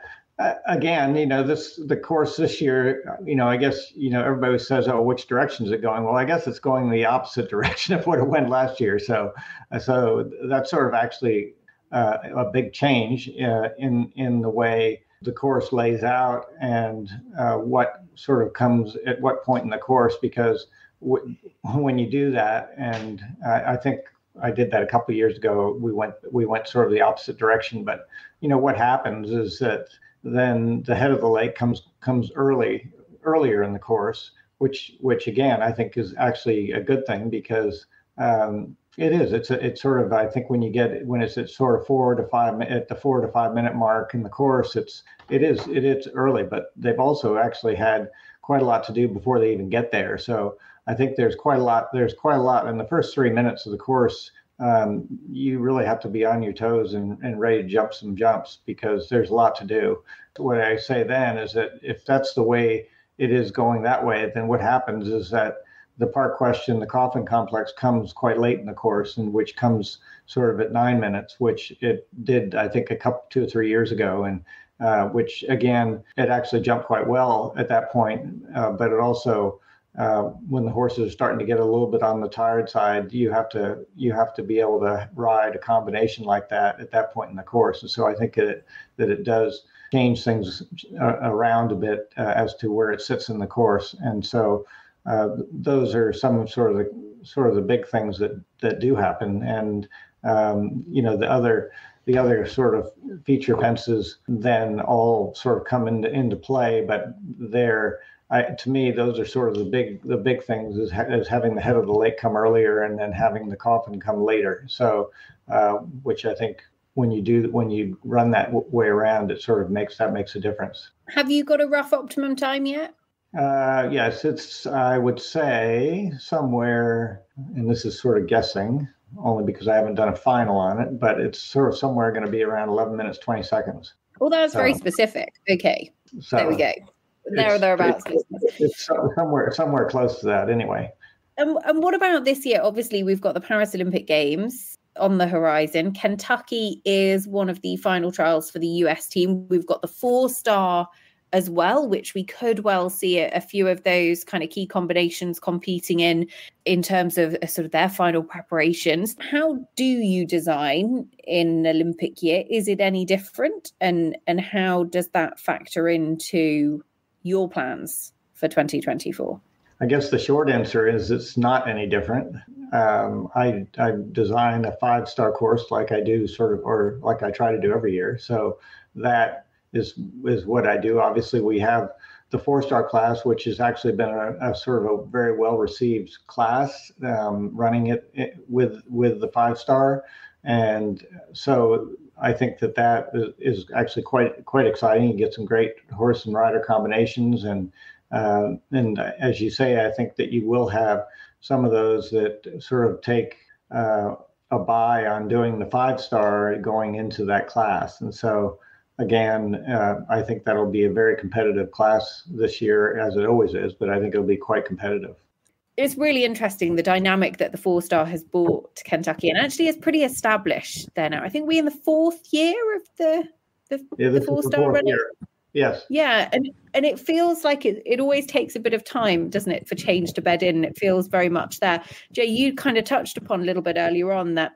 again, you know, this the course this year, you know, I guess, you know, everybody says, oh, which direction is it going? Well, I guess it's going the opposite direction of what it went last year. So, so that's sort of actually uh, a big change uh, in in the way the course lays out and uh, what sort of comes at what point in the course. Because w- when you do that, and I, I think I did that a couple years ago. We went we went sort of the opposite direction. But you know what happens is that then the head of the lake comes comes early earlier in the course, which which again I think is actually a good thing because um, it is. It's a, it's sort of I think when you get when it's at sort of four to five at the four to five minute mark in the course, it's it is it is early, but they've also actually had quite a lot to do before they even get there. So I think there's quite a lot. There's quite a lot in the first three minutes of the course um, you really have to be on your toes and, and ready to jump some jumps because there's a lot to do. What I say then is that if that's the way it is going that way, then what happens is that the park question, the coffin complex comes quite late in the course, and which comes sort of at nine minutes, which it did, I think, a couple, two or three years ago, and uh, which again, it actually jumped quite well at that point, uh, but it also uh, when the horses are starting to get a little bit on the tired side, you have to you have to be able to ride a combination like that at that point in the course. And so I think that it, that it does change things uh, around a bit uh, as to where it sits in the course. And so uh, those are some of sort of the sort of the big things that that do happen. And um, you know the other the other sort of feature fences then all sort of come into into play, but they're I, to me, those are sort of the big the big things is, ha- is having the head of the lake come earlier and then having the coffin come later. So, uh, which I think when you do when you run that w- way around, it sort of makes that makes a difference. Have you got a rough optimum time yet? Uh, yes, it's I would say somewhere, and this is sort of guessing only because I haven't done a final on it, but it's sort of somewhere going to be around 11 minutes 20 seconds. Well, that's very specific. Okay, So there we go. There or thereabouts. It's somewhere somewhere close to that anyway. And, and what about this year? Obviously, we've got the Paris Olympic Games on the horizon. Kentucky is one of the final trials for the US team. We've got the four star as well, which we could well see a, a, few of those kind of key combinations competing in in terms of uh, sort of their final preparations. How do you design in Olympic year? Is it any different? And and how does that factor into your plans for 2024? I guess the short answer is it's not any different. Um, I, I design a five star course like I do, sort of, or like I try to do every year. So that is is what I do. Obviously, we have the four star class, which has actually been a, a sort of a very well received class, um, running it, it with with the five star, and so I think that that is actually quite quite exciting. You get some great horse and rider combinations, and uh, and as you say, I think that you will have some of those that sort of take uh, a buy on doing the five star going into that class, and so again, uh, I think that'll be a very competitive class this year, as it always is. But I think it'll be quite competitive it's really interesting the dynamic that the four star has brought to Kentucky and actually is pretty established there now. I think we're in the fourth year of the the, yeah, the four star running. Yes. Yeah, and and it feels like it, it always takes a bit of time, doesn't it, for change to bed in. It feels very much there. Jay, you kind of touched upon a little bit earlier on that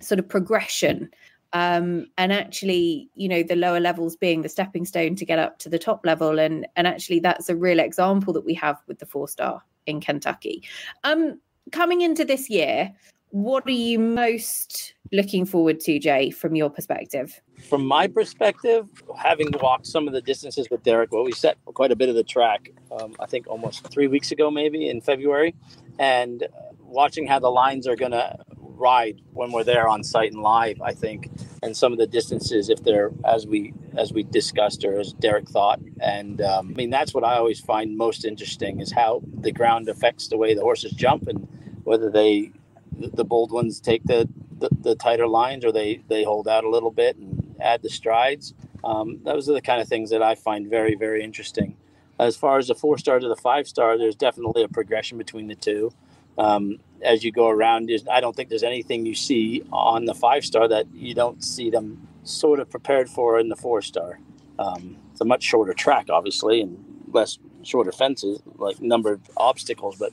sort of progression. Um, and actually, you know, the lower levels being the stepping stone to get up to the top level. And and actually that's a real example that we have with the four star in Kentucky. Um, coming into this year, what are you most looking forward to, Jay, from your perspective? From my perspective, having walked some of the distances with Derek, well, we set quite a bit of the track, um, I think almost three weeks ago, maybe in February, and watching how the lines are going to ride when we're there on site and live, I think, and some of the distances, if they're as we as we discussed or as Derek thought, and um, I mean that's what I always find most interesting is how the ground affects the way the horses jump and whether they the bold ones take the the, the tighter lines or they they hold out a little bit and add the strides. Um, those are the kind of things that I find very very interesting. As far as the four star to the five star, there's definitely a progression between the two um, as you go around. I don't think there's anything you see on the five star that you don't see them sort of prepared for in the four star. Um, it's a much shorter track, obviously, and less shorter fences, like number of obstacles. But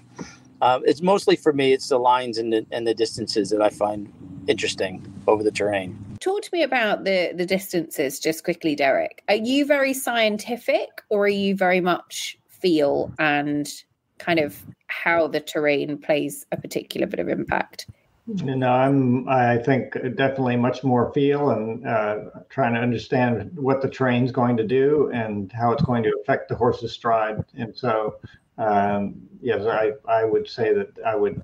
uh, it's mostly for me, it's the lines and the, and the distances that I find interesting over the terrain. Talk to me about the the distances, just quickly, Derek. Are you very scientific, or are you very much feel and kind of how the terrain plays a particular bit of impact? No, I'm, I think, definitely much more feel and uh, trying to understand what the terrain's going to do and how it's going to affect the horse's stride. And so, um, yes, I, I would say that I would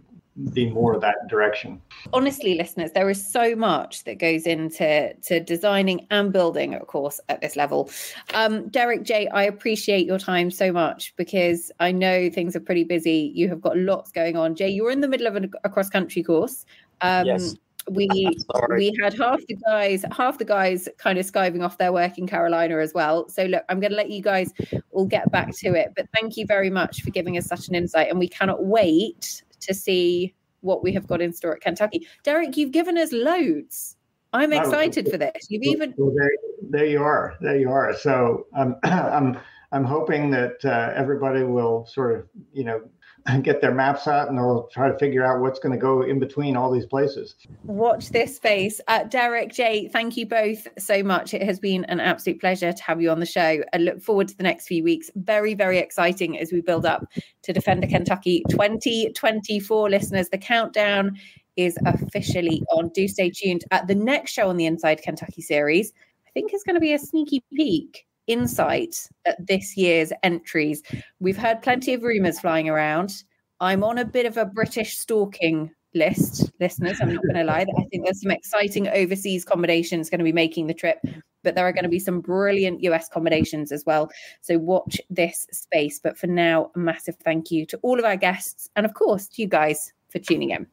be more of that direction. Honestly, listeners, there is so much that goes into to designing and building, of course, at this level. Um, Derek Jay, I appreciate your time so much because I know things are pretty busy. You have got lots going on. Jay, you're in the middle of a, a cross country course. Um, yes. We we had half the guys, half the guys kind of skiving off their work in Carolina as well. So look, I'm going to let you guys all get back to it. But thank you very much for giving us such an insight, and we cannot wait to see what we have got in store at Kentucky. Derek, you've given us loads. I'm excited for this. You've even well, there, there you are. There you are. So um, I'm I'm hoping that uh, everybody will sort of you know get their maps out and they'll try to figure out what's going to go in between all these places. Watch this space. Uh, Derek, Jay, thank you both so much. It has been an absolute pleasure to have you on the show. I look forward to the next few weeks. Very, very exciting as we build up to Defender Kentucky 2024 listeners. The countdown is officially on. Do stay tuned. At the next show on the Inside Kentucky series, I think is going to be a sneaky peek insight at this year's entries. We've heard plenty of rumors flying around. I'm on a bit of a British stalking list, listeners. I'm not going to lie. I think there's some exciting overseas combinations going to be making the trip, but there are going to be some brilliant US combinations as well. So watch this space. But for now, a massive thank you to all of our guests and, of course, to you guys for tuning in.